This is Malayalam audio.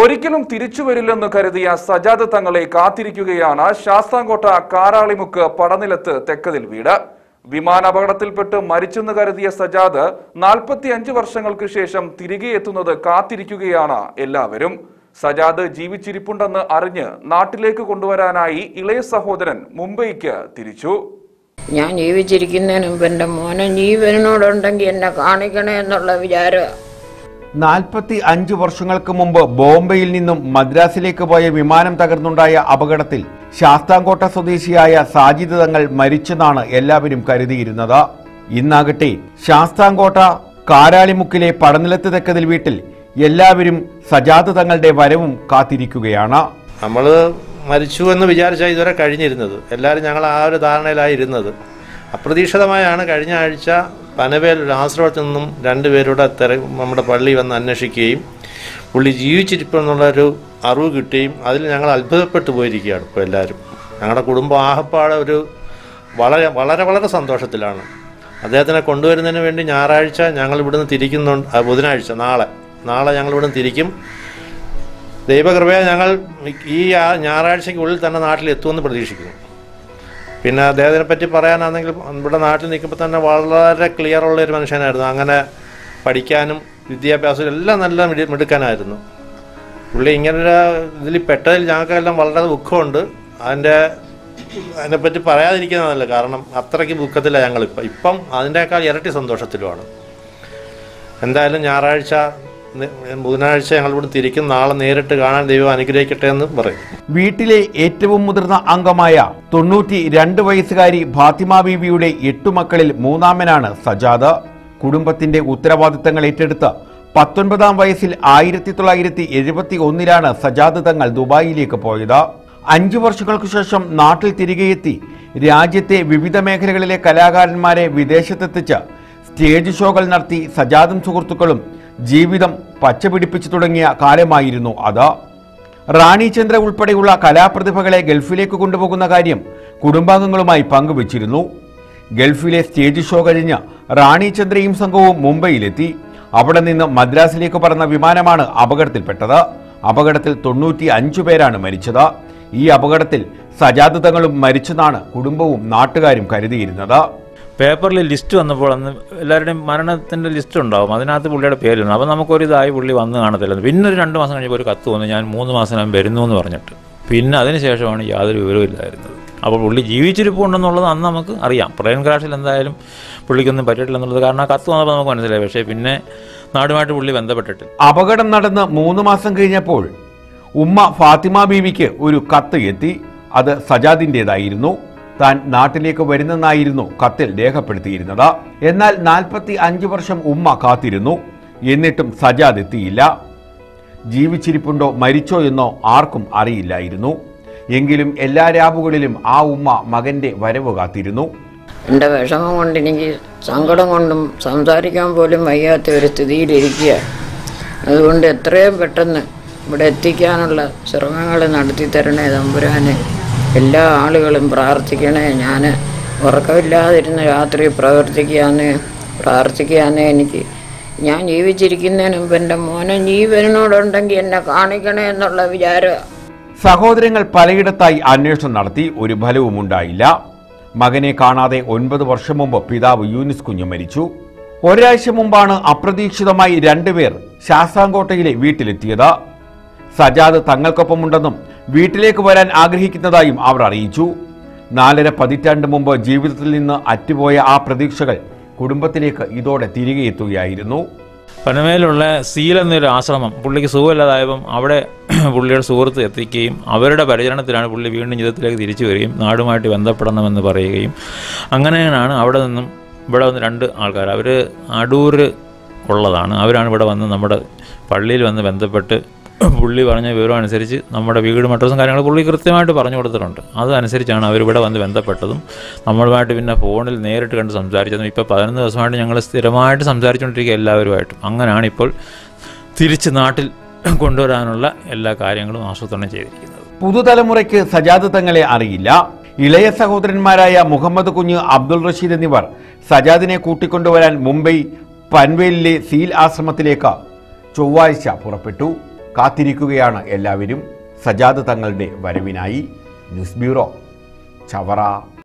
ഒരിക്കലും തിരിച്ചു വരില്ലെന്ന് കരുതിയ സജാദ് തങ്ങളെ കാത്തിരിക്കുകയാണ് ശാസ്താംകോട്ട കാരാളിമുക്ക് പടനിലത്ത് തെക്കതിൽ വീട്. വിമാനാപകടത്തിൽപ്പെട്ട് മരിച്ചെന്ന് കരുതിയ സജാദ് നാൽപ്പത്തി അഞ്ച് വർഷങ്ങൾക്ക് ശേഷം തിരികെ എത്തുന്നത് കാത്തിരിക്കുകയാണ് എല്ലാവരും. സജാദ് ജീവിച്ചിരിപ്പുണ്ടെന്ന് അറിഞ്ഞ് നാട്ടിലേക്ക് കൊണ്ടുവരാനായി ഇളയ സഹോദരൻ മുംബൈക്ക് തിരിച്ചു. ഞാൻ ജീവിച്ചിരിക്കുന്നതിന് എന്റെ മോനെ ജീവനോടുണ്ടെങ്കിൽ എന്നെ കാണിക്കണേ എന്നുള്ള വിചാരം നാൽപ്പത്തി അഞ്ച് വർഷങ്ങൾക്ക് മുമ്പ് ബോംബെയിൽ നിന്നും മദ്രാസിലേക്ക് പോയ വിമാനം തകർന്നുണ്ടായ അപകടത്തിൽ ശാസ്താംകോട്ട സ്വദേശിയായ സാജിദ് തങ്ങൾ മരിച്ചെന്നാണ് എല്ലാവരും കരുതിയിരുന്നത്. ഇന്നാകട്ടെ ശാസ്താംകോട്ട കാരാളിമുക്കിലെ പടനിലത്ത് തെക്കതിൽ വീട്ടിൽ എല്ലാവരും സജാദ് തങ്ങളുടെ വരവും കാത്തിരിക്കുകയാണ്. നമ്മൾ മരിച്ചു എന്ന് വിചാരിച്ചാൽ ഇതുവരെ കഴിഞ്ഞിരുന്നത്. എല്ലാവരും ഞങ്ങൾ ആ ഒരു ധാരണയിലായിരുന്നത്. അപ്രതീക്ഷിതമായാണ് കഴിഞ്ഞ ആഴ്ച പനവേൽ ഒരു ആശ്രമത്തിൽ നിന്നും രണ്ടുപേരുടെ തെര നമ്മുടെ പള്ളി വന്ന് അന്വേഷിക്കുകയും പുള്ളി ജീവിച്ചിരിപ്പെന്നുള്ളൊരു അറിവ് കിട്ടുകയും അതിൽ ഞങ്ങൾ അത്ഭുതപ്പെട്ടു പോയിരിക്കുകയാണ് ഇപ്പോൾ എല്ലാവരും. ഞങ്ങളുടെ കുടുംബം ആഹപ്പാടെ ഒരു വളരെ വളരെ വളരെ സന്തോഷത്തിലാണ്. അദ്ദേഹത്തിനെ കൊണ്ടുവരുന്നതിന് വേണ്ടി ഞായറാഴ്ച ഞങ്ങൾ ഇവിടുന്ന് തിരിക്കുന്നുണ്ട് ബുധനാഴ്ച നാളെ. നാളെ ഞങ്ങൾ ഇവിടുന്ന് തിരിക്കും. ദൈവകൃപയെ ഞങ്ങൾ ഈ ഞായറാഴ്ചയ്ക്കുള്ളിൽ തന്നെ നാട്ടിൽ എത്തുമെന്ന് പ്രതീക്ഷിക്കുന്നു. പിന്നെ അദ്ദേഹത്തിനെ പറ്റി പറയാനാണെങ്കിൽ ഇവിടെ നാട്ടിൽ നിൽക്കുമ്പോൾ തന്നെ വളരെ ക്ലിയർ ഉള്ള ഒരു മനുഷ്യനായിരുന്നു. അങ്ങനെ പഠിക്കാനും വിദ്യാഭ്യാസവും എല്ലാം നല്ല മിടുക്കാനായിരുന്നു. പുള്ളി ഇങ്ങനൊരു ഇതിൽ പെട്ടതിൽ ഞങ്ങൾക്കെല്ലാം വളരെ ദുഃഖമുണ്ട്. അതിന്റെ അതിനെപ്പറ്റി പറയാതിരിക്കുന്നതല്ല കാരണം അത്രയ്ക്ക് ദുഃഖത്തിലാണ് ഞങ്ങളിപ്പം. ഇപ്പം അതിന്റെക്കാൾ ഇരട്ടി സന്തോഷത്തിലുമാണ്. എന്തായാലും ഞായറാഴ്ച ബുധനാഴ്ച ഞങ്ങൾ ഇവിടെ തിരിക്കും. നാളെ നേരിട്ട് കാണാൻ ദൈവം അനുഗ്രഹിക്കട്ടെ എന്ന് പറയും. വീട്ടിലെ ഏറ്റവും മുതിർന്ന അംഗമായ തൊണ്ണൂറ്റി രണ്ട് വയസ്സുകാരി ഫാത്തിമ ബീവിയുടെ എട്ടു മക്കളിൽ മൂന്നാമനാണ് സജാദ്. കുടുംബത്തിന്റെ ഉത്തരവാദിത്തങ്ങൾ ഏറ്റെടുത്ത് പത്തൊൻപതാം വയസ്സിൽ ആയിരത്തി തൊള്ളായിരത്തി എഴുപത്തി ഒന്നിലാണ് സജാദ് തങ്ങൾ ദുബായിലേക്ക് പോയത്. അഞ്ചു വർഷങ്ങൾക്ക് ശേഷം നാട്ടിൽ തിരികെയെത്തി രാജ്യത്തെ വിവിധ മേഖലകളിലെ കലാകാരന്മാരെ വിദേശത്തെത്തിച്ച് സ്റ്റേജ് ഷോകൾ നടത്തി സജാദും സുഹൃത്തുക്കളും ജീവിതം പച്ചപിടിപ്പിച്ചു തുടങ്ങിയ കാലമായിരുന്നു അത്. റാണി ചന്ദ്ര ഉൾപ്പെടെയുള്ള കലാപ്രതിഭകളെ ഗൾഫിലേക്ക് കൊണ്ടുപോകുന്ന കാര്യം കുടുംബാംഗങ്ങളുമായി പങ്കുവച്ചിരുന്നു. ഗൾഫിലെ സ്റ്റേജ് ഷോ കഴിഞ്ഞ് റാണി ചന്ദ്രയും സംഘവും മുംബൈയിലെത്തി. അവിടെ നിന്ന് മദ്രാസിലേക്ക് പറന്ന വിമാനമാണ് അപകടത്തിൽപ്പെട്ടത്. അപകടത്തിൽ തൊണ്ണൂറ്റി അഞ്ചു പേരാണ് മരിച്ചത്. ഈ അപകടത്തിൽ സജാതങ്ങളും മരിച്ചതാണ് കുടുംബവും നാട്ടുകാരും കരുതിയിരുന്നത്. പേപ്പറിൽ ലിസ്റ്റ് വന്നപ്പോൾ അന്ന് എല്ലാവരുടെയും മരണത്തിന്റെ ലിസ്റ്റ് ഉണ്ടാവും. അതിനകത്ത് പുള്ളിയുടെ പേരുണ്ട് അപ്പോൾ നമുക്കൊരിതായി പുള്ളി വന്ന് കാണത്തില്ല പിന്നെ ഒരു രണ്ട് മാസം കഴിഞ്ഞപ്പോൾ ഒരു കത്ത് വന്നു. ഞാൻ മൂന്ന് മാസം വരുന്നു എന്ന് പറഞ്ഞിട്ട്. പിന്നെ അതിന് ശേഷമാണ് യാതൊരു വിവരവും ഇല്ലായിരുന്നത്. അപ്പോൾ പുള്ളി ജീവിച്ചിരിപ്പുണ്ടെന്നുള്ളത് അന്ന് നമുക്ക് അറിയാം. പ്ലെയിൻ ക്രാഷിൽ എന്തായാലും പുള്ളിക്കൊന്നും പറ്റിയിട്ടില്ല എന്നുള്ളത് കാരണം ആ കത്ത് വന്നപ്പോൾ നമുക്ക് മനസ്സിലായി. പക്ഷേ പിന്നെ നാടുമായിട്ട് പുള്ളി ബന്ധപ്പെട്ടിട്ടില്ല. അപകടം നടന്ന് മൂന്ന് മാസം കഴിഞ്ഞപ്പോൾ ഉമ്മ ഫാത്തിമ ബീവിക്ക് ഒരു കത്ത് എത്തി. അത് സജാദിന്റെതായിരുന്നു. താൻ നാട്ടിലേക്ക് വരുന്നെന്നായിരുന്നു കത്തിൽ രേഖപ്പെടുത്തിയിരുന്നത്. എന്നാൽ നാൽപ്പത്തി അഞ്ച് വർഷം ഉമ്മ കാത്തിരുന്നു. എന്നിട്ടും സജാദ് എത്തിയില്ല. ജീവിച്ചിരിപ്പുണ്ടോ മരിച്ചോ എന്നോ ആർക്കും അറിയില്ലായിരുന്നു. എങ്കിലും എല്ലാ രാവുകളിലും ആ ഉമ്മ മകന്റെ വരവ് കാത്തിരുന്നു. എന്റെ വിഷമം കൊണ്ട് എനിക്ക് സങ്കടം കൊണ്ടും സംസാരിക്കാൻ പോലും വയ്യാത്ത ഒരു സ്ഥിതിയിലിരിക്കുക അതുകൊണ്ട് എത്രയും പെട്ടെന്ന് ഇവിടെ എത്തിക്കാനുള്ള ശ്രമങ്ങൾ നടത്തി തരണേ തമ്പുരാനെ. എല്ലാ ആളുകളും പ്രാർത്ഥിക്കണേ. ഞാൻ ഉറക്കമില്ലാതിരുന്ന് രാത്രി പ്രവർത്തിക്കാന്ന് പ്രാർത്ഥിക്കാന്ന് എനിക്ക്. ഞാൻ ജീവിച്ചിരിക്കുന്നതിന് മുമ്പ് എന്റെ മോനെ ജീവനോടുണ്ടെങ്കിൽ എന്നെ കാണിക്കണേ എന്നുള്ള വിചാരം. സഹോദരങ്ങൾ പലയിടത്തായി അന്വേഷണം നടത്തി ഒരു ഫലവും ഉണ്ടായില്ല. മകനെ കാണാതെ ഒൻപത് വർഷം മുമ്പ് പിതാവ് യൂനിസ് കുഞ്ഞ് മരിച്ചു. ഒരാഴ്ച മുമ്പാണ് അപ്രതീക്ഷിതമായി രണ്ടുപേർ ശാസ്താംകോട്ടയിലെ വീട്ടിലെത്തിയത്. സജാദ് തങ്ങൾക്കൊപ്പമുണ്ടെന്നും വീട്ടിലേക്ക് വരാൻ ആഗ്രഹിക്കുന്നതായും അവർ അറിയിച്ചു. നാലര പതിറ്റാണ്ട് മുമ്പ് ജീവിതത്തിൽ നിന്ന് അറ്റുപോയ ആ പ്രതീക്ഷകൾ കുടുംബത്തിലേക്ക് ഇതോടെ തിരികെ എത്തുകയായിരുന്നു. പനമേലുള്ള സീൽ എന്നൊരു ആശ്രമം പുള്ളിക്ക് സുഖമില്ലാതായപ്പം അവിടെ പുള്ളിയുടെ സുഹൃത്ത് എത്തിക്കുകയും അവരുടെ പരിചരണത്തിലാണ് പുള്ളി വീണ്ടും ജീവിതത്തിലേക്ക് തിരിച്ചു വരികയും നാടുമായിട്ട് ബന്ധപ്പെടണമെന്ന് പറയുകയും അങ്ങനെയാണ് അവിടെ നിന്നും ഇവിടെ വന്ന് രണ്ട് ആൾക്കാർ. അവർ അടൂർ ഉള്ളതാണ്. അവരാണ് ഇവിടെ വന്ന് നമ്മുടെ പള്ളിയിൽ വന്ന് ബന്ധപ്പെട്ട് പുള്ളി പറഞ്ഞ വിവരം അനുസരിച്ച് നമ്മുടെ വീടും അഡ്രസ്സും കാര്യങ്ങൾ പുള്ളി കൃത്യമായിട്ട് പറഞ്ഞു കൊടുത്തിട്ടുണ്ട്. അതനുസരിച്ചാണ് അവരിവിടെ വന്ന് ബന്ധപ്പെട്ടതും. നമ്മളുമായിട്ട് പിന്നെ ഫോണിൽ നേരിട്ട് കണ്ട് സംസാരിച്ചതും. ഇപ്പോൾ പതിനൊന്ന് ദിവസമായിട്ട് ഞങ്ങൾ സ്ഥിരമായിട്ട് സംസാരിച്ചുകൊണ്ടിരിക്കുക എല്ലാവരുമായിട്ടും. അങ്ങനെയാണ് ഇപ്പോൾ തിരിച്ച് നാട്ടിൽ കൊണ്ടുവരാനുള്ള എല്ലാ കാര്യങ്ങളും ആസൂത്രണം ചെയ്തിരിക്കുന്നത്. പുതുതലമുറയ്ക്ക് സജാദ് തങ്ങളെ അറിയില്ല. ഇളയ സഹോദരന്മാരായ മുഹമ്മദ് കുഞ്ഞ് അബ്ദുൾ റഷീദ് എന്നിവർ സജാദിനെ കൂട്ടിക്കൊണ്ടുവരാൻ മുംബൈ പൻവേലിലെ സീൽ ആശ്രമത്തിലേക്ക് ചൊവ്വാഴ്ച പുറപ്പെട്ടു. കാത്തിരിക്കുകയാണ് എല്ലാവരും. സജാദ് തങ്ങളുടെ വരവിനായി. News bureau Chavara.